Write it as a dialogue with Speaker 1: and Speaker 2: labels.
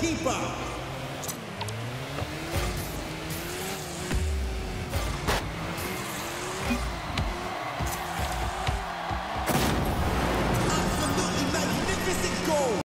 Speaker 1: keeper.